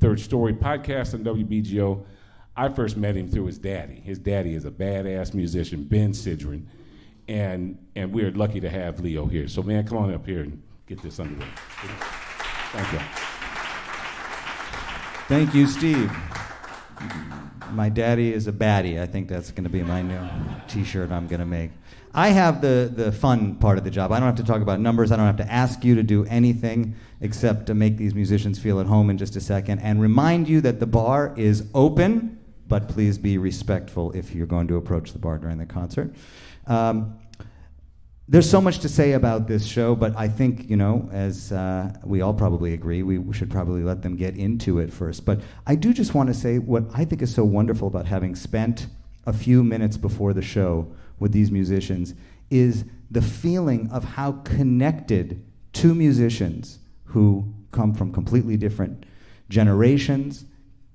Third Story podcast on WBGO. I first met him through his daddy. His daddy is a badass musician, Ben Sidran, and and we're lucky to have Leo here. So man, come on up here and get this underway. Thank you. Thank you, Steve. My daddy is a baddie. I think that's going to be my new T-shirt I'm going to make. I have the the fun part of the job. I don't have to talk about numbers. I don't have to ask you to do anything except to make these musicians feel at home in just a second and remind you that the bar is open, but please be respectful if you're going to approach the bar during the concert. Um, there's so much to say about this show, but I think, you know, as uh, we all probably agree, we should probably let them get into it first. But I do just want to say what I think is so wonderful about having spent a few minutes before the show with these musicians is the feeling of how connected two musicians who come from completely different generations,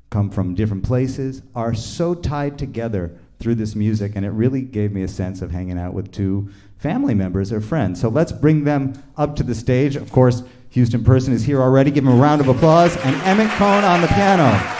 come from different places, are so tied together through this music. And it really gave me a sense of hanging out with two family members or friends. So let's bring them up to the stage. Of course, Houston Person is here already. Give him a round of applause. And Emmet Cohen on the piano.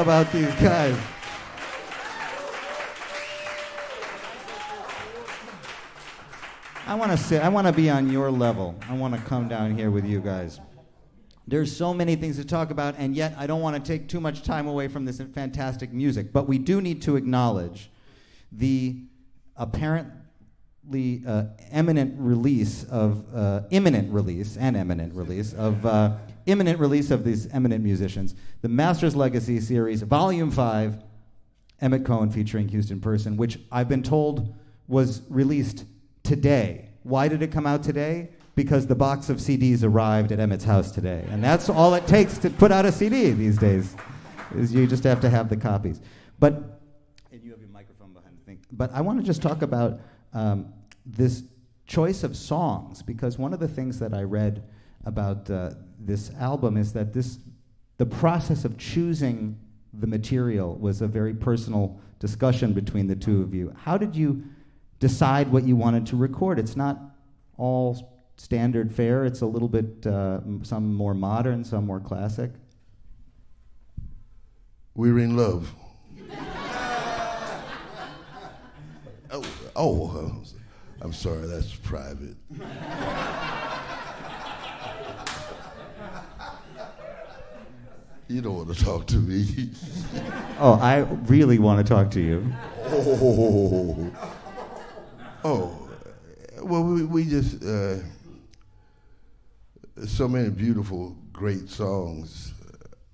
About these guys. I want to sit. I want to be on your level. I want to come down here with you guys. There's so many things to talk about, and yet I don't want to take too much time away from this fantastic music. But we do need to acknowledge the apparently uh, eminent release of uh, imminent release and eminent release of uh, imminent release of these eminent musicians. The Masters Legacy series, Volume Five, Emmet Cohen featuring Houston Person, which I've been told was released today. Why did it come out today? Because the box of CDs arrived at Emmet's house today, and that's all it takes to put out a CD these days. Is you just have to have the copies. But and you have your microphone behind the thing. But I want to just talk about um, this choice of songs because one of the things that I read about uh, this album is that this the process of choosing the material was a very personal discussion between the two of you. How did you decide what you wanted to record? It's not all standard fare. It's a little bit uh, some more modern, some more classic. We were in love. oh, oh, I'm sorry. That's private. You don't want to talk to me. oh, I really want to talk to you. Oh, oh. Well, we, we just uh, so many beautiful, great songs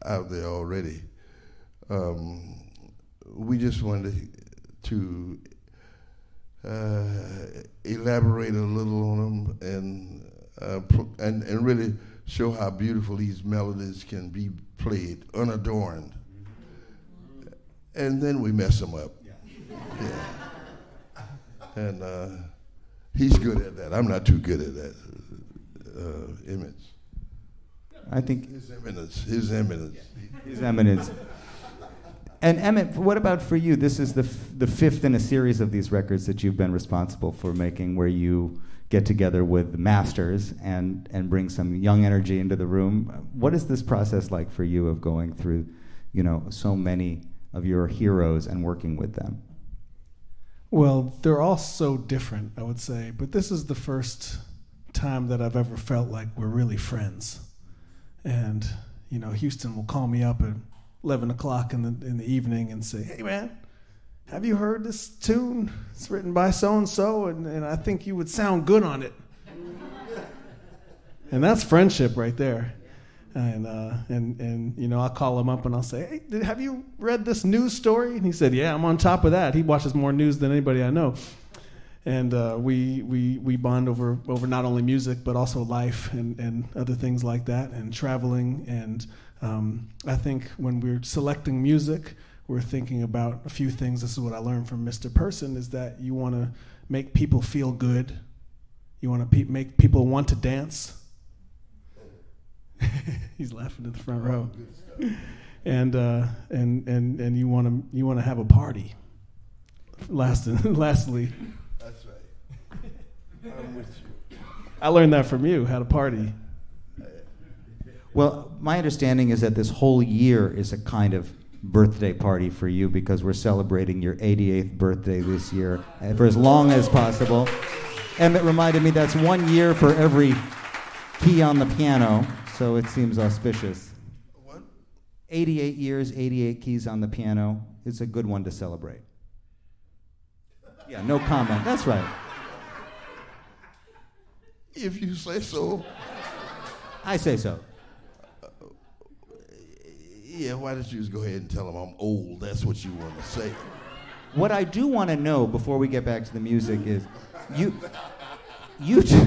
out there already. Um, we just wanted to uh, elaborate a little on them and uh, and and really show how beautiful these melodies can be played unadorned. And then we mess them up. Yeah. And uh, he's good at that. I'm not too good at that uh, image. I think his eminence, his eminence, his eminence. And Emmet, what about for you? This is the f- the fifth in a series of these records that you've been responsible for making, where you get together with the masters and, and bring some young energy into the room. What is this process like for you of going through, you know, so many of your heroes and working with them? Well, they're all so different, I would say, but this is the first time that I've ever felt like we're really friends. And, you know, Houston will call me up at 11 o'clock in the, in the evening and say, hey, man, have you heard this tune? It's written by so and so, and I think you would sound good on it. and that's friendship right there. And, uh, and, and, you know, I'll call him up and I'll say, hey, have you read this news story? And he said, yeah, I'm on top of that. He watches more news than anybody I know. And uh, we, we, we bond over, over not only music, but also life and, and other things like that, and traveling. And um, I think when we're selecting music, we're thinking about a few things. This is what I learned from Mr. Person is that you want to make people feel good. You want to pe- make people want to dance. He's laughing in the front row. and uh, and and and you want to you want to have a party. Last lastly. That's right. I'm with you. I learned that from you. How to party. Well, my understanding is that this whole year is a kind of birthday party for you because we're celebrating your 88th birthday this year eh, for as long as possible. Emmet reminded me that's one year for every key on the piano, so it seems auspicious. What? 88 years, 88 keys on the piano. It's a good one to celebrate. Yeah, no comment. That's right. If you say so. I say so. Yeah, why don't you just go ahead and tell them I'm old? That's what you want to say. What I do want to know before we get back to the music is you you t-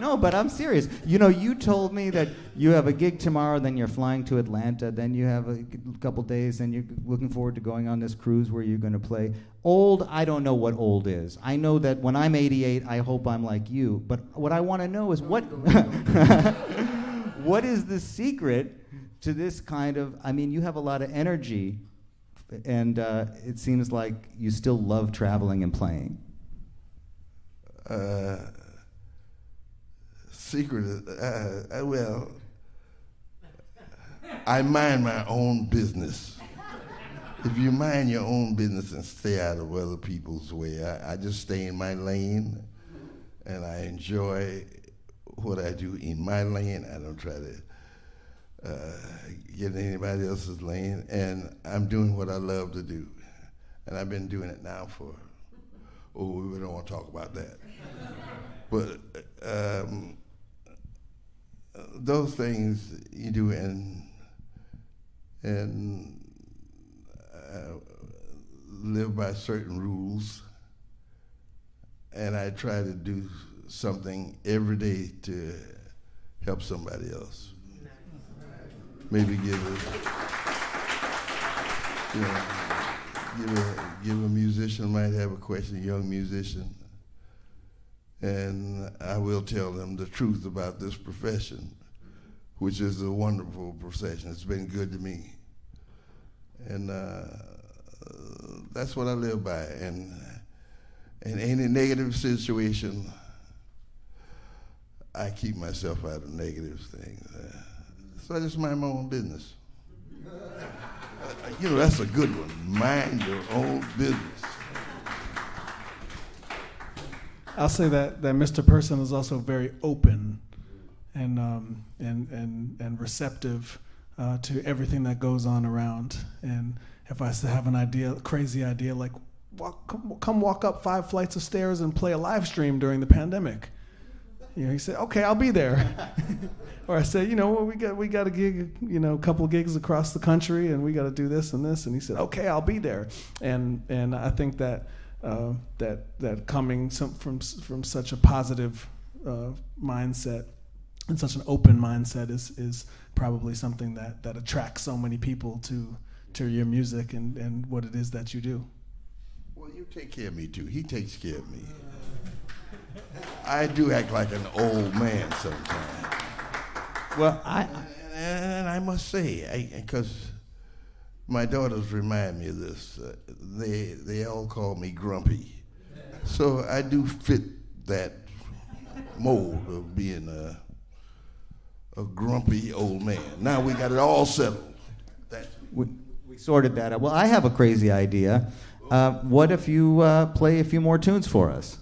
No, but I'm serious. You know, you told me that you have a gig tomorrow, then you're flying to Atlanta, then you have a couple days, and you're looking forward to going on this cruise where you're going to play. Old, I don't know what old is. I know that when I'm 88, I hope I'm like you. But what I want to know is what what is the secret to this kind of i mean you have a lot of energy and uh, it seems like you still love traveling and playing uh, secret uh, well i mind my own business if you mind your own business and stay out of other people's way, I, I just stay in my lane and I enjoy what I do in my lane. I don't try to uh, get in anybody else's lane, and I'm doing what I love to do. And I've been doing it now for, oh, we don't want to talk about that. but um, those things you do, and, and uh, live by certain rules, and I try to do something every day to help somebody else. Maybe give a, you know, give a, give a musician might have a question, a young musician, and I will tell them the truth about this profession, which is a wonderful profession. It's been good to me and uh, that's what I live by. And in any negative situation, I keep myself out of negative things. Uh, so I just mind my own business. you know, that's a good one. Mind your own business. I'll say that, that Mr. Person is also very open and, um, and, and, and receptive uh, to everything that goes on around. And if I have an idea, crazy idea, like walk, come, come walk up five flights of stairs and play a live stream during the pandemic. You know, he said, "Okay, I'll be there." or I said, "You know, well, we got we got a gig, you know, a couple of gigs across the country, and we got to do this and this." And he said, "Okay, I'll be there." And and I think that uh, that that coming some, from from such a positive uh, mindset and such an open mindset is is probably something that, that attracts so many people to to your music and, and what it is that you do. Well, you take care of me too. He takes care of me. I do act like an old man sometimes. Well, I and, I must say, because my daughters remind me of this. Uh, they they all call me grumpy, so I do fit that mold of being a a grumpy old man. Now we got it all settled. We, we, sorted that out. Well, I have a crazy idea. Uh, what if you uh, play a few more tunes for us?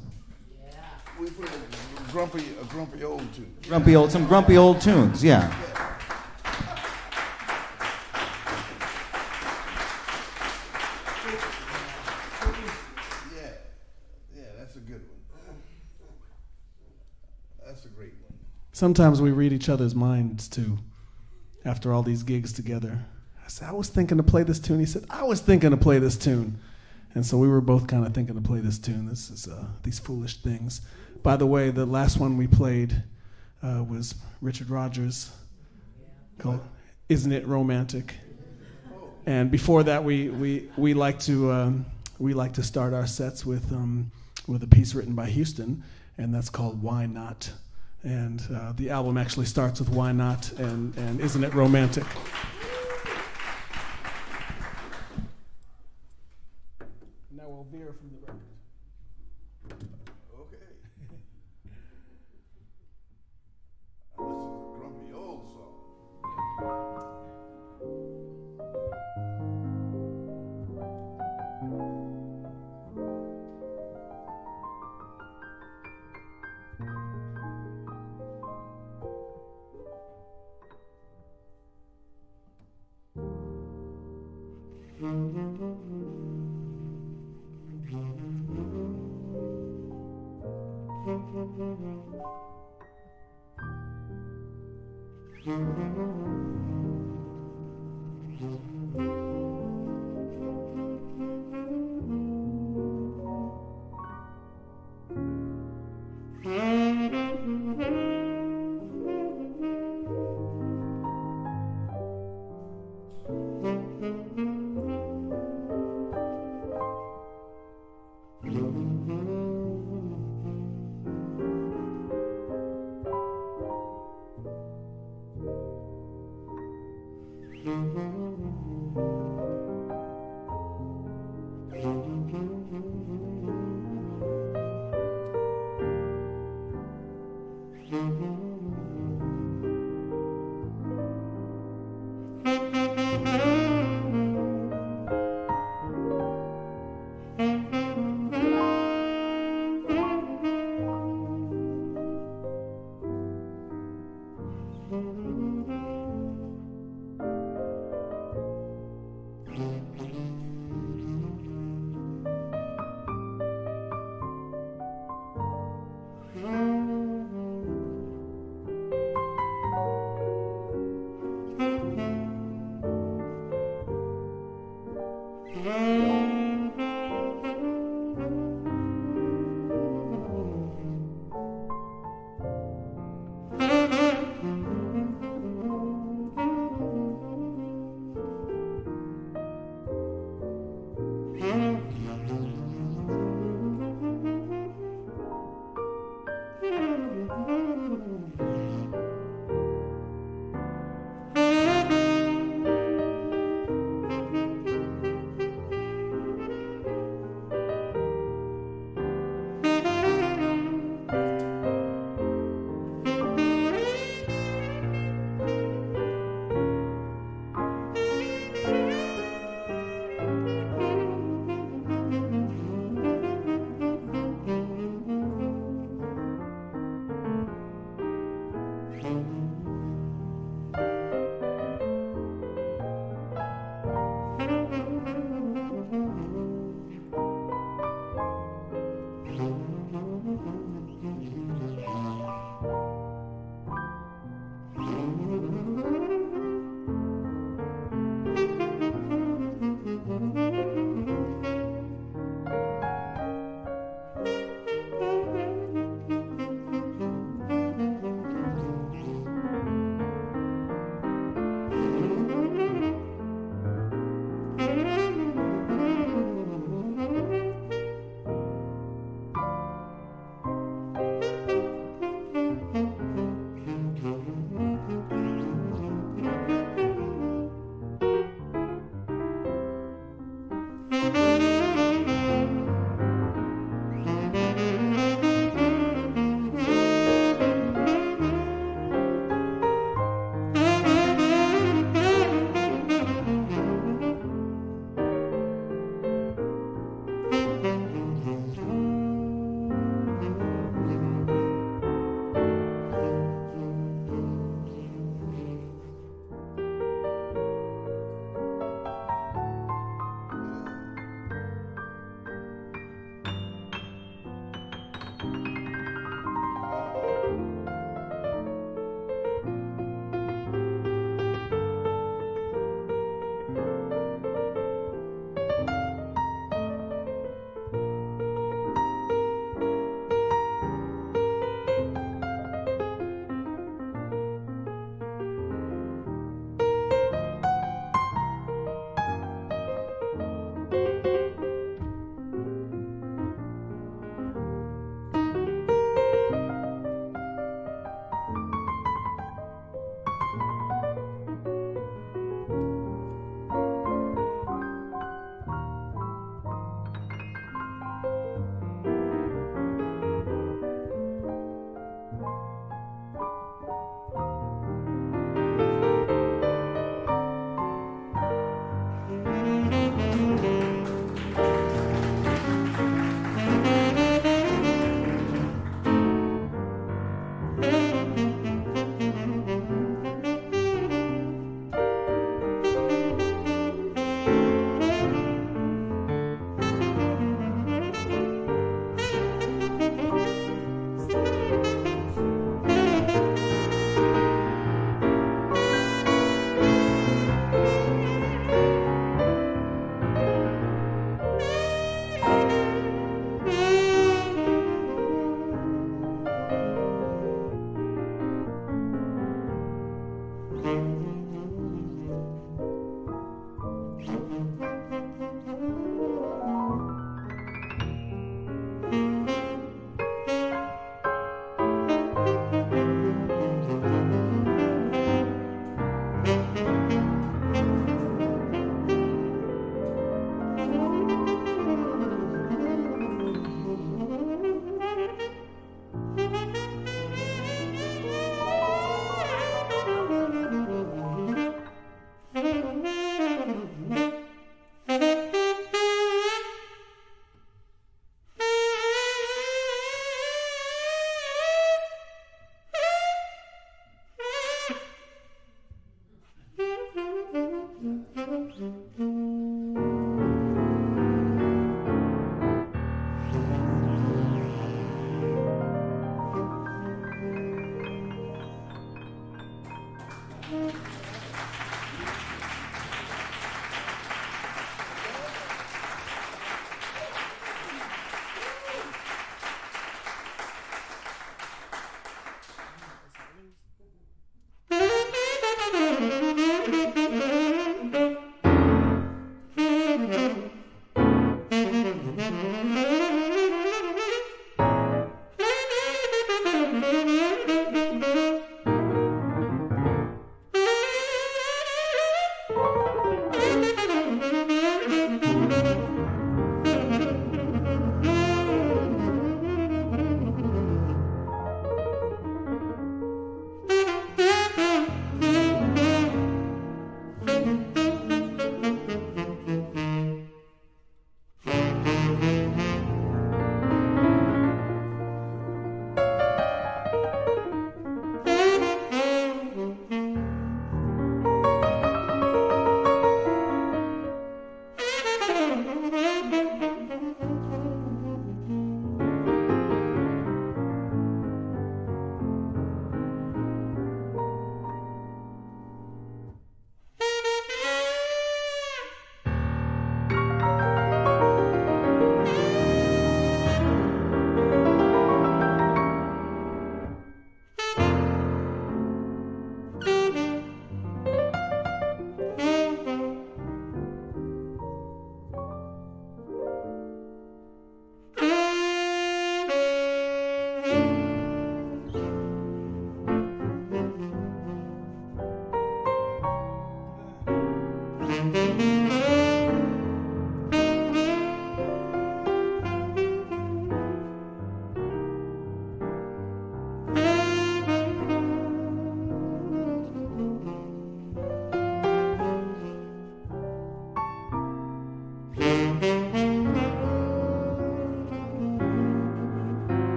Yeah. We play a grumpy, a grumpy old tune. Grumpy old, some grumpy old tunes, yeah. yeah. Yeah, that's a good one. That's a great one. Sometimes we read each other's minds too after all these gigs together. I said, I was thinking to play this tune. He said, I was thinking to play this tune. And so we were both kind of thinking to play this tune. This is uh, These Foolish Things. By the way, the last one we played uh, was Richard Rodgers called Isn't It Romantic? And before that, we, we, we, like, to, um, we like to start our sets with, um, with a piece written by Houston, and that's called Why Not? And uh, the album actually starts with Why Not and, and Isn't It Romantic? oh you.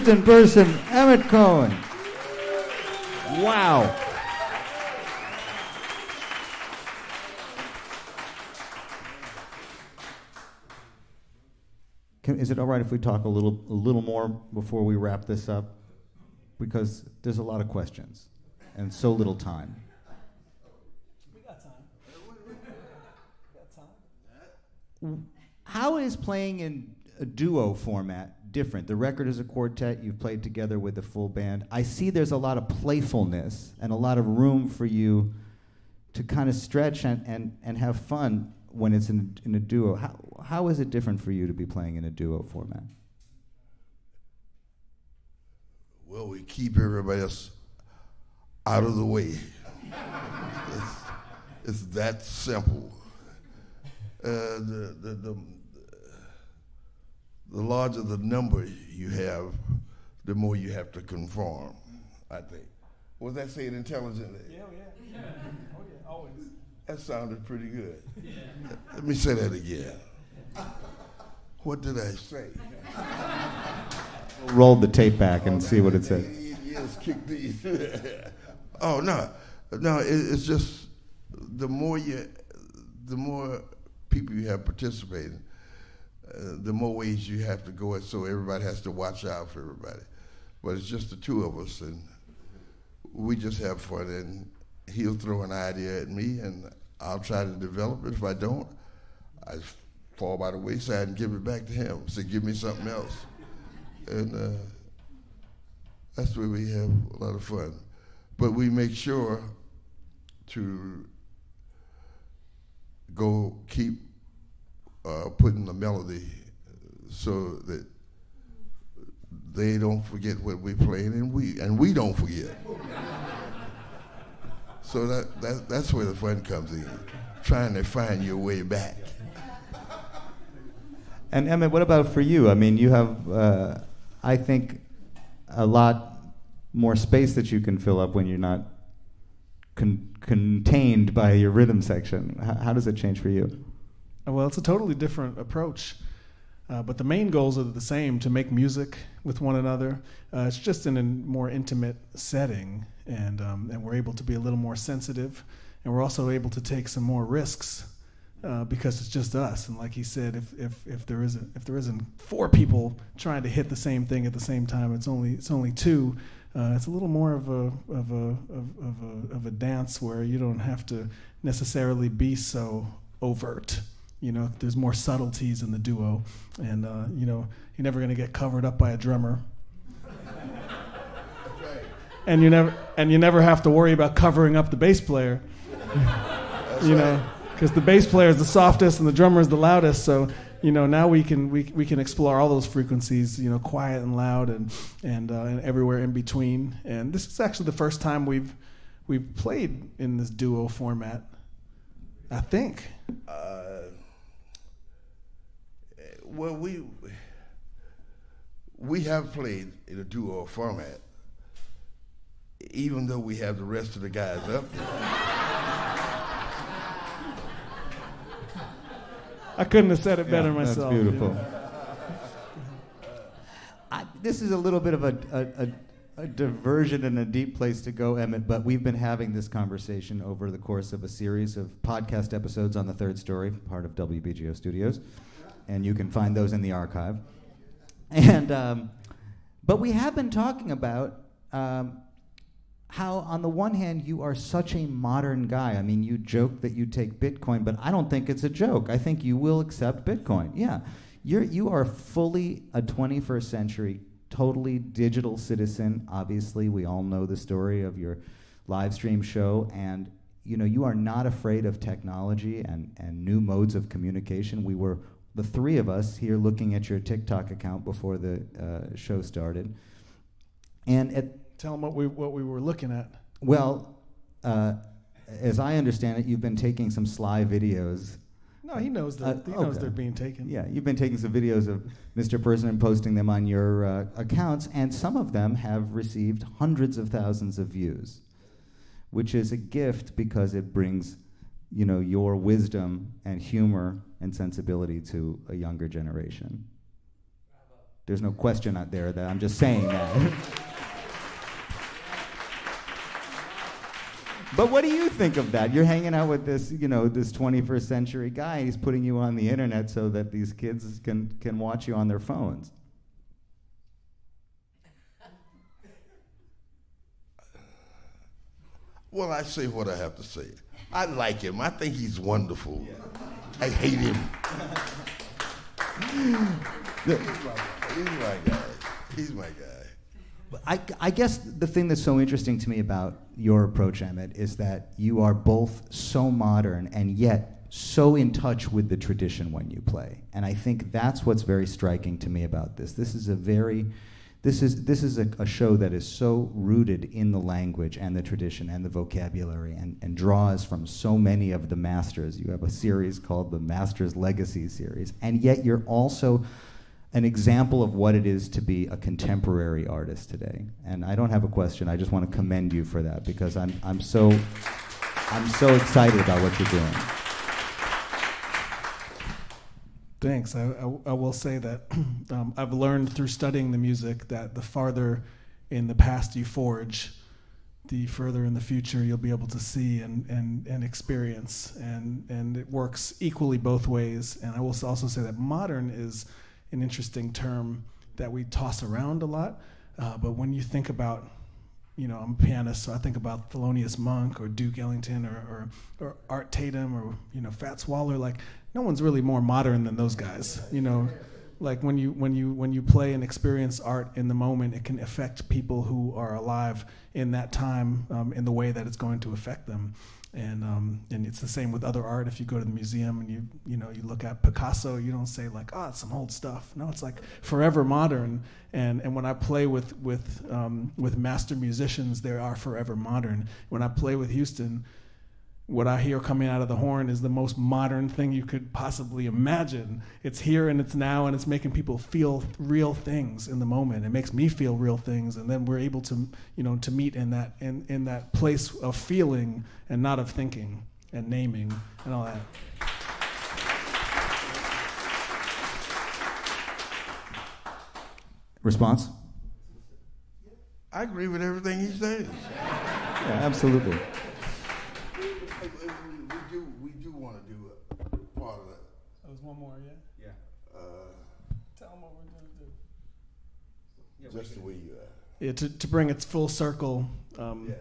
Houston Person, Emmet Cohen. Wow. Can, is it all right if we talk a little, a little more before we wrap this up? Because there's a lot of questions and so little time. We got time. We got time. How is playing in a duo format different? The record is a quartet, you've played together with the full band. I see there's a lot of playfulness and a lot of room for you to kind of stretch and, and, and have fun when it's in, in a duo. How, how is it different for you to be playing in a duo format? Well, we keep everybody else out of the way. it's, it's that simple. Uh, the, the, the, the larger the number you have, the more you have to conform, I think. Was that said intelligently? Yeah, oh, yeah. Oh, yeah, always. That sounded pretty good. Let me say that again. What did I say? Roll the tape back and see what it said. Yes, kick these. oh no, no. It, it's just the more you, the more people you have participating, uh, the more ways you have to go. It, so everybody has to watch out for everybody. But it's just the two of us, and we just have fun. And he'll throw an idea at me, and I'll try to develop it. If I don't, I fall by the wayside and give it back to him. Say, give me something else. And uh, that's where we have a lot of fun. But we make sure to go keep uh, putting the melody so that they don't forget what we're playing and we and we don't forget. so that, that that's where the fun comes in, trying to find your way back. And Emmet, what about for you? I mean, you have, uh, I think, a lot more space that you can fill up when you're not con- contained by your rhythm section. H- how does it change for you? Well, it's a totally different approach. Uh, but the main goals are the same to make music with one another. Uh, it's just in a more intimate setting, and, um, and we're able to be a little more sensitive, and we're also able to take some more risks uh, because it's just us. And like he said, if, if, if, there isn't, if there isn't four people trying to hit the same thing at the same time, it's only, it's only two. Uh, it's a little more of a, of, a, of, of, a, of a dance where you don't have to necessarily be so overt. You know, there's more subtleties in the duo, and uh, you know, you're never going to get covered up by a drummer. And you never and you never have to worry about covering up the bass player. you know, because the bass player is the softest and the drummer is the loudest. So you know now we can we, we can explore all those frequencies. You know, quiet and loud and and, uh, and everywhere in between. And this is actually the first time we've we've played in this duo format. I think. Uh, well, we we have played in a duo format, even though we have the rest of the guys up there. I couldn't have said it better Yeah, myself. That's beautiful. I, this is a little bit of a, a, a, a diversion and a deep place to go, Emmet, but we've been having this conversation over the course of a series of podcast episodes on the third story, part of WBGO Studios, and you can find those in the archive. And, um, but we have been talking about um, how, on the one hand, you are such a modern guy. I mean, you joke that you take Bitcoin, but I don't think it's a joke. I think you will accept Bitcoin. Yeah. You're, you are fully a 21st century, totally digital citizen. Obviously, we all know the story of your live stream show, and you know you are not afraid of technology and, and new modes of communication. We were the three of us here looking at your TikTok account before the uh, show started, and at Tell them what we what we were looking at. well, uh, as I understand it, you've been taking some sly videos No, he knows that. Uh, he knows okay. they're being taken. Yeah, you've been taking some videos of Mr. Person and posting them on your uh, accounts, and some of them have received hundreds of thousands of views, which is a gift because it brings, you know, your wisdom and humor and sensibility to a younger generation. There's no question out there that I'm just saying that. But what do you think of that? You're hanging out with this, you know, this 21st century guy. He's putting you on the internet so that these kids can, can watch you on their phones. Well, I say what I have to say. I like him. I think he's wonderful. I hate him. he's, my, he's my guy. He's my guy. I, I, guess the thing that's so interesting to me about your approach, Emmet, is that you are both so modern and yet so in touch with the tradition when you play. And I think that's what's very striking to me about this. This is a very this is this is a, a show that is so rooted in the language and the tradition and the vocabulary and, and draws from so many of the masters. You have a series called the Masters Legacy series, and yet you're also an example of what it is to be a contemporary artist today. And I don't have a question. I just want to commend you for that because I'm, I'm, so, I'm so excited about what you're doing. Thanks. I, I, I will say that um, I've learned through studying the music that the farther in the past you forge, the further in the future you'll be able to see and, and, and experience. And, and it works equally both ways. And I will also say that modern is an interesting term that we toss around a lot. Uh, but when you think about, you know, I'm a pianist, so I think about Thelonious Monk or Duke Ellington or, or, or Art Tatum or, you know, Fats Waller. Like, no one's really more modern than those guys, you know. Like when you when you when you play and experience art in the moment, it can affect people who are alive in that time um, in the way that it's going to affect them and um, and it's the same with other art. If you go to the museum and you you know you look at Picasso, you don't say like, oh, it's some old stuff. No, it's like forever modern. And and when I play with with um, with master musicians, they are forever modern. When I play with Houston, what I hear coming out of the horn is the most modern thing you could possibly imagine. It's here and it's now, and it's making people feel real things in the moment. It makes me feel real things, and then we're able to, you know, to meet in that in, in that place of feeling and not of thinking and naming and all that. Response? I agree with everything he says. Yeah, absolutely. Just the way you are. Yeah, to, to bring it full circle, um, yeah.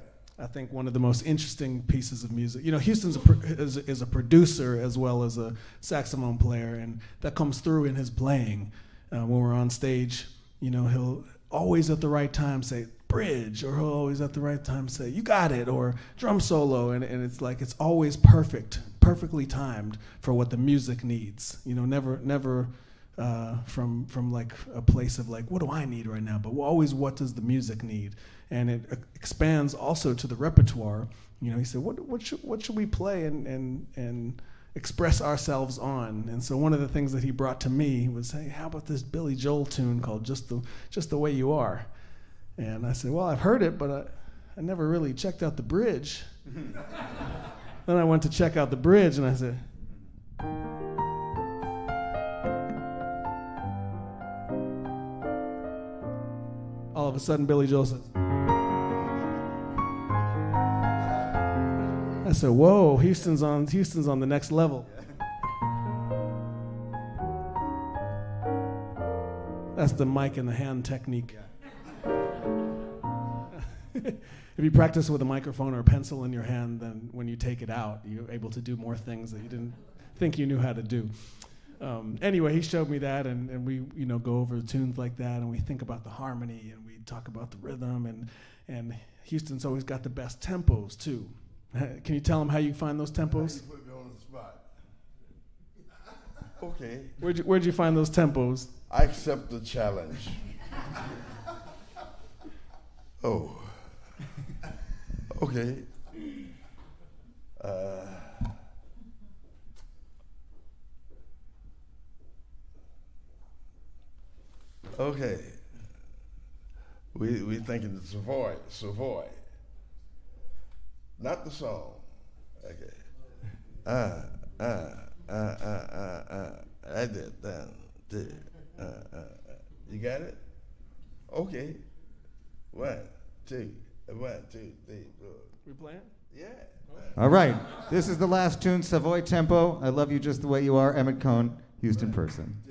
I think one of the most interesting pieces of music. You know, Houston's a, is, is, a producer as well as a saxophone player, and that comes through in his playing. Uh, when we're on stage, you know, he'll always at the right time say bridge, or he'll always at the right time say you got it, or drum solo, and, and it's like it's always perfect, perfectly timed for what the music needs. You know, never never uh, from from like a place of like what do I need right now, but always what does the music need, and it expands also to the repertoire. You know, he said, what what should what should we play and and and express ourselves on. And so one of the things that he brought to me was, hey, how about this Billy Joel tune called "Just the Just the Way You Are"? And I said, well, I've heard it, but I, I never really checked out the bridge. then I went to check out the bridge, and I said. all of a sudden Billy Joel says, I said, "Whoa, Houston's on Houston's on the next level." That's the mic in the hand technique. if you practice with a microphone or a pencil in your hand, then when you take it out, you're able to do more things that you didn't think you knew how to do um, anyway, he showed me that, and, and we you know go over tunes like that, and we think about the harmony, and we talk about the rhythm, and and Houston's always got the best tempos too. Can you tell him how you find those tempos? put me on the spot. Okay. Where'd you, where'd you find those tempos? I accept the challenge. oh. Okay. Uh, Okay. We we thinking the Savoy, Savoy. Not the song. Okay. Uh, uh, uh, uh, uh, uh. I did that. did Uh, uh, You got it? Okay. One, two, one, two, three, four. We playing? Yeah. Oh. All right. This is the last tune, Savoy Tempo. I love you just the way you are. Emmet Cohen, Houston Person.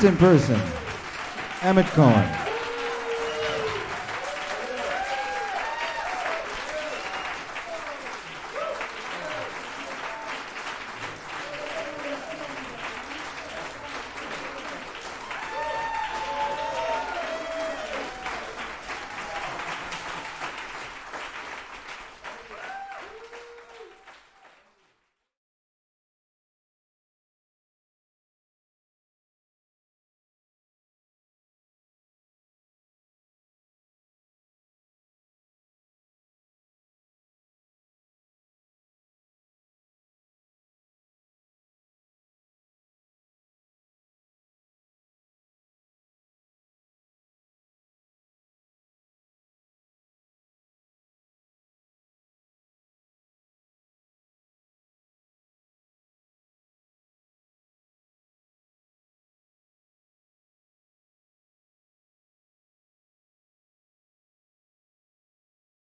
Assistant person, Emmet Cohen.